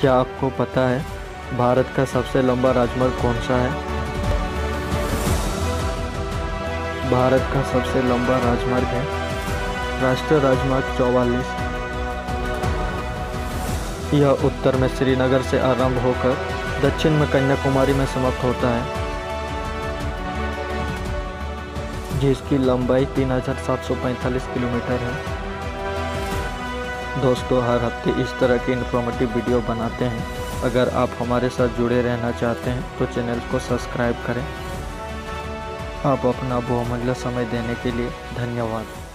क्या आपको पता है भारत का सबसे लंबा राजमार्ग कौन सा है? भारत का सबसे लंबा राजमार्ग है राष्ट्रीय राजमार्ग चौवालीस। यह उत्तर में श्रीनगर से आरंभ होकर दक्षिण में कन्याकुमारी में समाप्त होता है जिसकी लंबाई 3,745 किलोमीटर है। दोस्तों, हर हफ़्ते इस तरह की इन्फॉर्मेटिव वीडियो बनाते हैं। अगर आप हमारे साथ जुड़े रहना चाहते हैं तो चैनल को सब्सक्राइब करें। आप अपना बहुमूल्य समय देने के लिए धन्यवाद।